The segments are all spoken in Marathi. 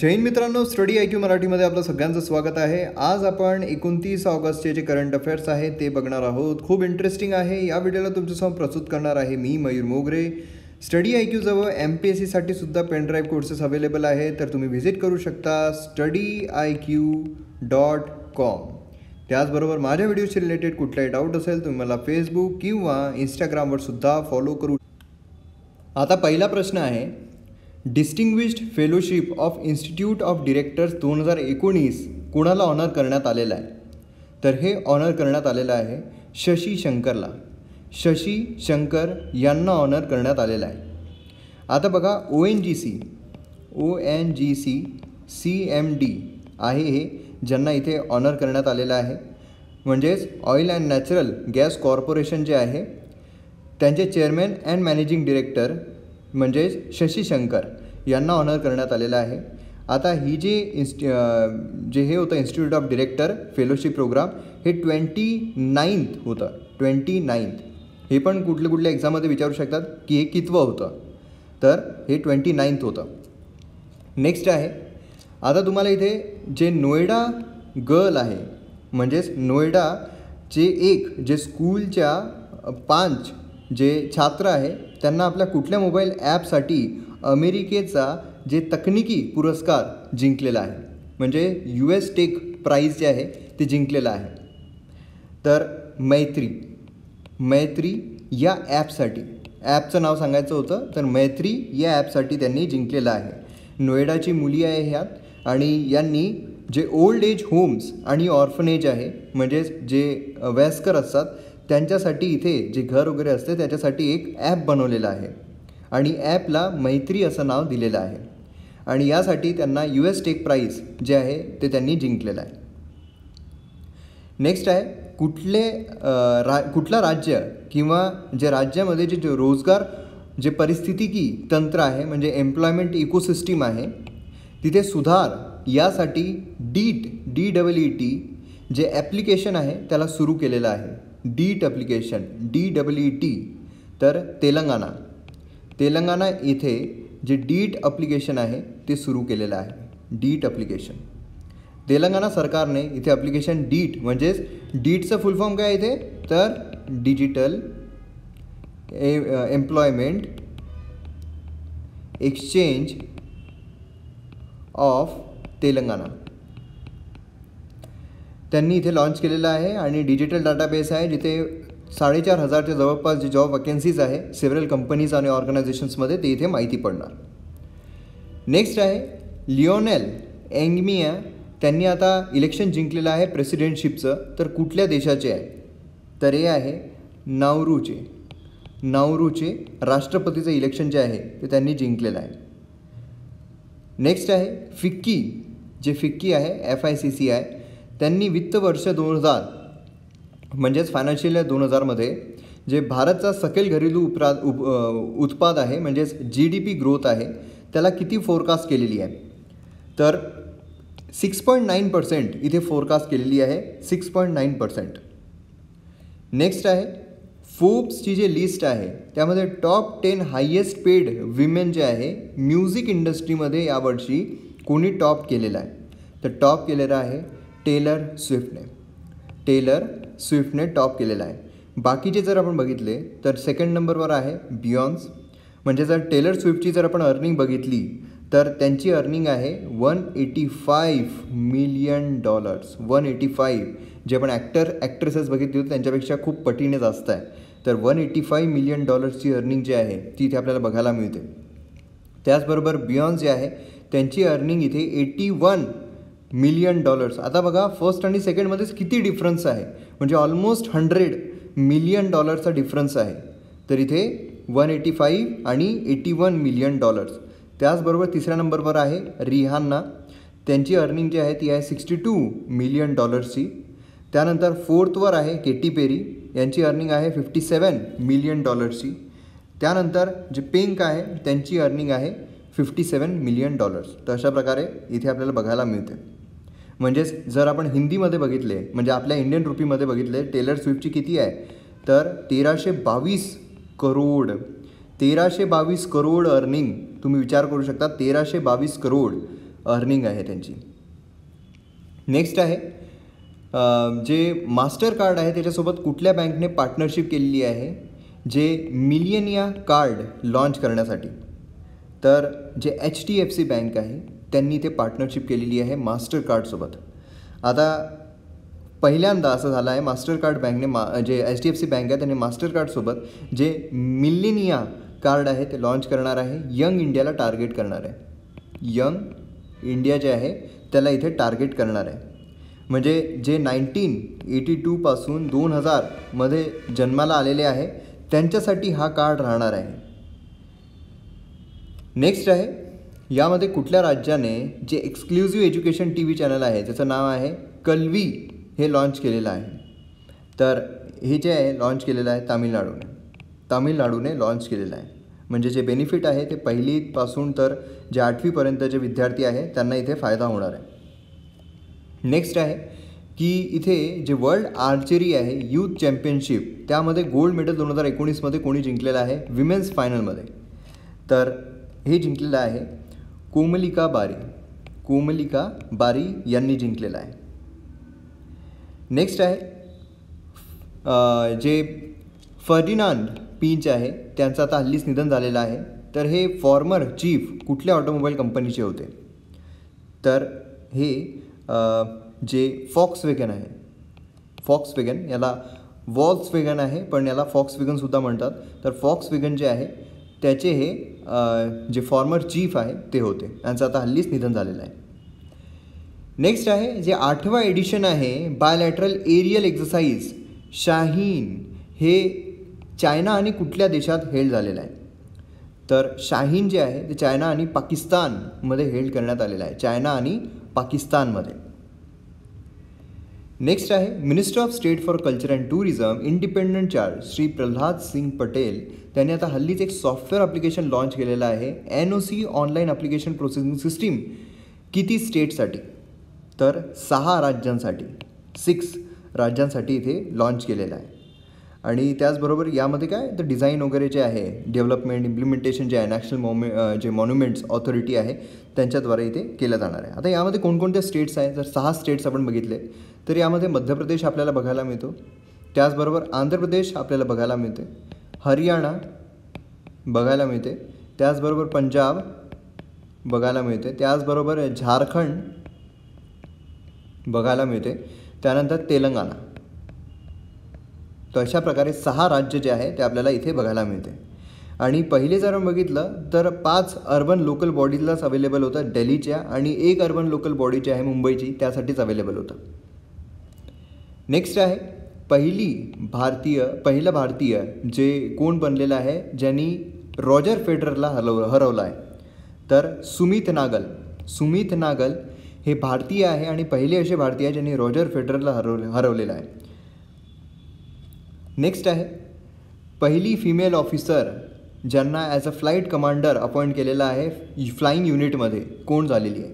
जैन मित्रांनो स्टडी आय क्यू मराठीमध्ये आपलं सगळ्यांचं स्वागत आहे. आज आपण एकोणतीस ऑगस्टचे जे करंट अफेअर्स आहेत ते बघणार आहोत. खूप इंटरेस्टिंग आहे. या व्हिडिओला तुमच्यासमोर प्रस्तुत करणार आहे मी मयूर मोगरे. स्टडी आय क्यूजवळ एम पी एस सीसाठी सुद्धा पेनड्राईव्ह कोर्सेस अवेलेबल आहे तर तुम्ही व्हिजिट करू शकता study I Q dot com त्याचबरोबर माझ्या व्हिडिओशी रिलेटेड कुठलाही डाऊट असेल तुम्ही मला फेसबुक किंवा इंस्टाग्रामवर सुद्धा फॉलो करू. आता पहिला प्रश्न आहे distinguished fellowship of institute of directors दोन हजार एकोणीस कुणाला ऑनर करण्यात आलेलं आहे? तर हे ऑनर करण्यात आलेलं आहे शशी शंकरला. शशी शंकर यांना ऑनर करण्यात आलेलं आहे. आता बघा O N G C O N G C C M D आहे हे ज्यांना इथे ऑनर करण्यात आलेलं आहे. म्हणजेच oil and natural gas corporation जे आहे त्यांचे चेअरमॅन अँड मॅनेजिंग डिरेक्टर म्हणजेच शशी शंकर. यांना ऑनर करण्यात आलेलं आहे. आता ही जे इन्स्टि जे हे होतं institute of director fellowship program हे ट्वेंटी नाईन्थ होतं. ट्वेंटी नाईन्थ हे पण कुठल्या कुठल्या एक्झाममध्ये विचारू शकतात की हे कितवं होतं. तर हे ट्वेंटी नाईन्थ होतं. नेक्स्ट आहे. आता तुम्हाला इथे जे नोएडा गर्ल आहे म्हणजेच नोएडा जे एक जे स्कूलच्या पाच जे छात्र आहे त्यांना आपल्या कुठल्या मोबाईल ॲपसाठी अमेरिकेचा जे तकनिकी पुरस्कार जिंकलेला आहे म्हणजे यू एस टेक प्राईज जे आहे ते जिंकलेलं आहे. तर मैत्री मैत्री या ॲपसाठी ॲपचं नाव सांगायचं होतं तर मैत्री या ॲपसाठी त्यांनी जिंकलेलं आहे. नोएडाची मुली आहे ह्यात आणि यांनी जे ओल्ड एज होम्स आणि ऑर्फनेज आहे म्हणजेच जे वयस्कर असतात त्यांच्यासाठी इथे जे घर वगैरे असते त्याच्यासाठी एक ॲप बनवलेलं आहे. आणि ॲपला मैत्री असं नाव दिलेलं आहे. आणि यासाठी त्यांना यू एस टेक प्राईज जे आहे ते त्यांनी जिंकलेलं आहे. नेक्स्ट आहे कुठले रा कुठलं राज्य किंवा जे राज्यामध्ये जे जे रोजगार जे परिस्थितिकी तंत्र आहे म्हणजे एम्प्लॉयमेंट इकोसिस्टीम आहे तिथे सुधार यासाठी DEET D double E T जे ॲप्लिकेशन आहे त्याला सुरू केलेलं आहे. DEET application D double E T तर तेलंगणा. तेलंगणा इथे जे डीट अप्लिकेशन आहे ते सुरू केलेलं आहे. डीट अप्लिकेशन तेलंगणा सरकारने इथे अप्लिकेशन डीट म्हणजेच डीटचं फुल फॉर्म काय इथे? तर digital a employment exchange of Telangana. त्यांनी इथे लॉन्च केलेलं आहे आणि डिजिटल डाटाबेस आहे जिथे साडेचार हजारच्या जवळपास जे जॉब वॅकन्सीज आहे सेव्हरल कंपनीज आणि ऑर्गनायझेशन्समध्ये ते इथे माहिती पडणार. नेक्स्ट आहे लिओनेल एंगमिया त्यांनी आता इलेक्शन जिंकलेलं आहे प्रेसिडेंटशिपचं तर कुठल्या देशाचे आहे? तर हे आहे नावरूचे. नावरूचे राष्ट्रपतीचं इलेक्शन जे आहे ते त्यांनी जिंकलेलं आहे. नेक्स्ट आहे फिक्की. जे फिक्की आहे F I C C I त्यांनी वित्त वर्ष दोन हजार म्हणजेच फायनान्शियल दोन हजारमध्ये जे भारतचा सकल घरेलू उपरा उप उत्पाद आहे म्हणजेच जी डी पी ग्रोथ आहे त्याला किती फोरकास्ट केलेली आहे? तर सिक्स पॉईंट नाईन पर्सेंट इथे फोरकास्ट केलेली आहे six point nine percent next आहे फोब्सची जे लिस्ट आहे त्यामध्ये top ten highest paid women जे आहे म्युझिक इंडस्ट्रीमध्ये यावर्षी कोणी टॉप केलेलं आहे. तर टॉप केलेलं आहे टेलर स्विफ्टने. टेलर स्विफ्टने टॉप केलेला आहे. बाकीचे जर आपण बघितले तर सेकंड नंबरवर आहे बियॉन्स म्हणजे जर टेलर स्विफ्टची जर आपण अर्निंग बघितली तर त्यांची अर्निंग आहे one eighty five million dollars one eighty five जे आपण ॲक्टर ॲक्ट्रेसेस बघितली होती त्यांच्यापेक्षा खूप पटीने जास्त आहे. तर वन एटी फाईव्ह मिलियन डॉलर्सची अर्निंग जी आहे ती इथे आपल्याला बघायला मिळते. त्याचबरोबर बियॉन्स जे आहे त्यांची अर्निंग इथे एटी वन मिलियन डॉलर्स. आता बघा फर्स्ट आणि सेकंडमध्येच किती डिफरन्स आहे? म्हणजे ऑलमोस्ट हंड्रेड मिलियन डॉलरचा डिफरन्स आहे. तर इथे वन एटी फाईव्ह आणि एटी वन मिलियन डॉलर्स. त्याचबरोबर तिसऱ्या नंबरवर आहे रिहान्ना. त्यांची अर्निंग जी आहे ती आहे सिक्स्टी टू मिलियन डॉलर्सची. त्यानंतर फोर्थवर आहे केटी पेरी. यांची अर्निंग आहे फिफ्टी सेवन मिलियन डॉलर्सची. त्यानंतर जे पिंक आहे त्यांची अर्निंग आहे फिफ्टी सेवन मिलियन डॉलर्स. तर अशा प्रकारे इथे आपल्याला बघायला मिळते. म्हणजेच जर आपण हिंदीमध्ये बघितले म्हणजे आपल्या इंडियन रुपीमध्ये बघितले टेलर स्विफ्टची किती आहे? तर तेराशे बावीस करोड तेराशे बावीस करोड अर्निंग तुम्ही विचार करू शकता तेराशे बावीस करोड अर्निंग आहे त्यांची. नेक्स्ट आहे जे मास्टर कार्ड आहे त्याच्यासोबत कुठल्या बँकने पार्टनरशिप केलेली आहे? जे मिलियनिया कार्ड लॉन्च करण्यासाठी. तर जे H D F C bank आहे त्यांनी इथे पार्टनरशिप केलेली आहे मास्टर कार्डसोबत आता पहिल्यांदा असं झालं आहे मास्टर कार्ड बँकने मा जे H D F C bank आहे त्यांनी मास्टर कार्डसोबत जे मिलिनिया कार्ड आहे ते लॉन्च करणार आहे यंग इंडियाला टार्गेट करणार आहे. यंग इंडिया जे आहे त्याला इथे टार्गेट करणार आहे. म्हणजे जे नाईन्टीन एटी टूपासून दोन हजारमध्ये जन्माला आलेले आहे त्यांच्यासाठी हा कार्ड राहणार आहे. नेक्स्ट आहे यामध्ये कुठल्या राज्याने जे exclusive education T V channel आहे ज्याचं नाव आहे कल्वी हे लॉन्च केलेलं आहे. तर हे जे आहे लॉन्च केलेलं आहे तामिळनाडूने. तामिळनाडूने लॉन्च केलेलं आहे. म्हणजे जे बेनिफिट आहे ते पहिलीपासून तर जे आठवीपर्यंत जे विद्यार्थी आहे त्यांना इथे फायदा होणार आहे. नेक्स्ट आहे की इथे जे वर्ल्ड आर्चरी आहे यूथ चॅम्पियनशिप त्यामध्ये गोल्ड मेडल दोन हजार एकोणीसमध्ये कोणी जिंकलेलं आहे? विमेन्स फायनलमध्ये तर हे जिंकलेलं आहे कोमलिका बारी. कोमलिका बारी यांनी जिंकलेला आहे. नेक्स्ट आहे. जे फर्डिनांड पींच आहे त्यांचं आता हल्लीच निधन झालेलं आहे. तर हे फॉर्मर चीफ कुठल्या ऑटोमोबाईल कंपनीचे होते? तर हे जे फॉक्स वेगन आहे. फॉक्स वेगन याला वॉल्स वेगन आहे पण याला फॉक्स वेगनसुद्धा म्हणतात. तर फॉक्स वेगन जे आहे त्याचे हे जे फॉर्मर चीफ आहे ते होते. यांचं आता हल्लीच निधन झालेलं आहे. नेक्स्ट आहे जे आठवा एडिशन आहे बायलॅटरल एरियल एक्झरसाइज शाहीन. हे चायना आणि कुठल्या देशात हेल्ड झालेलं आहे? तर शाहीन जे आहे ते चायना आणि पाकिस्तानमध्ये हेल्ड करण्यात आलेलं आहे. चायना आणि पाकिस्तानमध्ये. नेक्स्ट आहे minister of state for culture and tourism independent charge Shri Prahlad Singh Patel त्यांनी आता हल्लीच एक सॉफ्टवेअर ॲप्लिकेशन लॉन्च केलेलं आहे N O C online application processing system किती स्टेटसाठी तर सहा राज्यांसाठी सिक्स राज्यांसाठी इथे लॉन्च केलेलं आहे. आणि त्याचबरोबर यामध्ये काय तर डिझाईन वगैरे जे आहे डेव्हलपमेंट इम्प्लिमेंटेशन जे आहे नॅशनल मॉमे जे मॉन्युमेंट्स ऑथॉरिटी आहे त्यांच्याद्वारे इथे केलं जाणार आहे. आता यामध्ये कोणकोणत्या स्टेट्स आहेत? जर सहा स्टेट्स आपण बघितले. तर यामध्ये मध्य प्रदेश आपल्याला बघायला मिळतो. त्याचबरोबर आंध्र प्रदेश आपल्याला बघायला मिळते. हरियाणा बघायला मिळते. त्याचबरोबर पंजाब बघायला मिळते. त्याचबरोबर झारखंड बघायला मिळते. त्यानंतर तेलंगणा. तर अशा प्रकारे सहा राज्य जे आहे ते आपल्याला इथे बघायला मिळते. आणि पहिले जर आपण बघितलं तर पाच अर्बन लोकल बॉडीजलाच अवेलेबल होतं डेलीच्या आणि एक अर्बन लोकल बॉडी जी आहे मुंबईची त्यासाठीच अवेलेबल होतं. नेक्स्ट आहे पहिली भारतीय पहिलं भारतीय जे कोण बनलेलं आहे ज्यांनी रॉजर फेडररला हरव हरवलं आहे. तर सुमित नागल. सुमित नागल हे भारतीय आहे आणि पहिले असे भारतीय आहे ज्यांनी रॉजर फेडररला हरवले हरवलेलं आहे. नेक्स्ट आहे. पहिली फिमेल ऑफिसर ज्यांना as a flight commander appoint केलेला आहे फ्लाईंग युनिटमध्ये कोण झालेली आहे?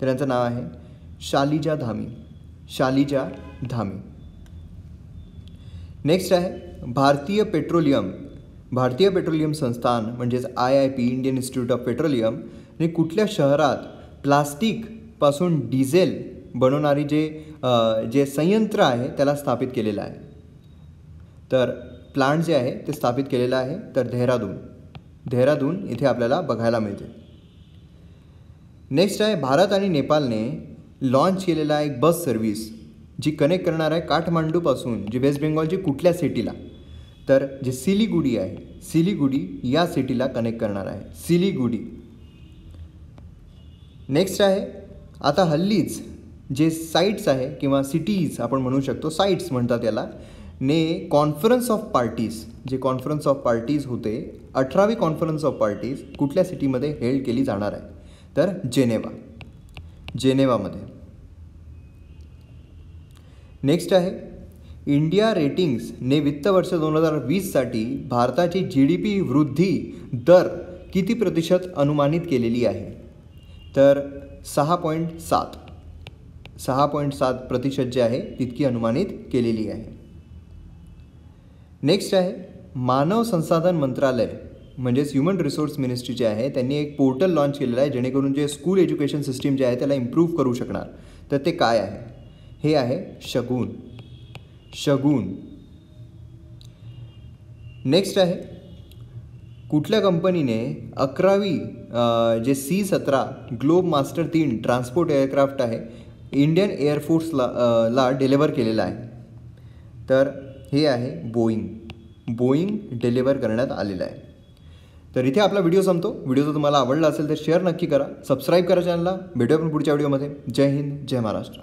तर त्यांचं नाव आहे शालिजा धामी. शालिजा धामी. नेक्स्ट आहे भारतीय पेट्रोलियम. भारतीय पेट्रोलियम संस्थान म्हणजेच I I P Indian institute of petroleum हे कुठल्या शहरात प्लास्टिकपासून डिझेल बनवणारी जे जे संयंत्र आहे त्याला स्थापित केलेलं आहे? तर प्लांट जे आहे ते स्थापित केलेलं आहे तर देहरादून. देहरादून इथे आपल्याला बघायला मिळते. नेक्स्ट आहे भारत आणि नेपाळने लॉन्च केलेला एक बस सर्व्हिस जी कनेक्ट करणार आहे काठमांडूपासून जी वेस्ट बेंगॉलची कुठल्या सिटीला तर जे सिलीगुडी आहे सिलीगुडी या सिटीला कनेक्ट करणार आहे. सिलीगुडी. नेक्स्ट आहे आता हल्लीच जे साईट्स आहे किंवा सिटीज आपण म्हणू शकतो साईट्स म्हणतात याला ने कॉन्फरन्स ऑफ पार्टीज जे कॉन्फरन्स ऑफ पार्टीज होते अठरावी कॉन्फरन्स ऑफ पार्टीज कुठल्या सिटीमध्ये हेल्ड केली जाणार आहे? तर जेनेवा. जेनेवामध्ये. नेक्स्ट आहे. इंडिया रेटिंग्सने वित्त वर्ष दोन हजार वीससाठी भारताची जी डी पी वृद्धी दर किती प्रतिशत अनुमानित केलेली आहे? तर सहा पॉईंट सात. सहा पॉईंट सात प्रतिशत जे आहे तितकी अनुमानित केलेली आहे. नेक्स्ट आहे मानव संसाधन मंत्रालय म्हणजेच ह्युमन रिसोर्स मिनिस्ट्री जे आहे त्यांनी एक पोर्टल लॉन्च केलेलं आहे जेणेकरून जे स्कूल एज्युकेशन सिस्टीम जे आहे त्याला इम्प्रूव्ह करू शकणार. तर ते काय आहे? हे आहे शगून. शगून. नेक्स्ट आहे कुठल्या कंपनीने अकरावी जे सी सतरा ग्लोब मास्टर तीन ट्रान्सपोर्ट एअरक्राफ्ट आहे इंडियन एअरफोर्सला ला डिलेवर केलेला आहे. तर हे आहे बोईंग बोईंग डिलिव्हर करण्यात आलेलं आहे. तर इथे आपला व्हिडिओ संपतो. व्हिडिओ जर तुम्हाला आवडला असेल तर शेअर नक्की करा. सबस्क्राईब करा चॅनलला भेटूया आपण पुढच्या व्हिडिओमध्ये जय हिंद जय महाराष्ट्र.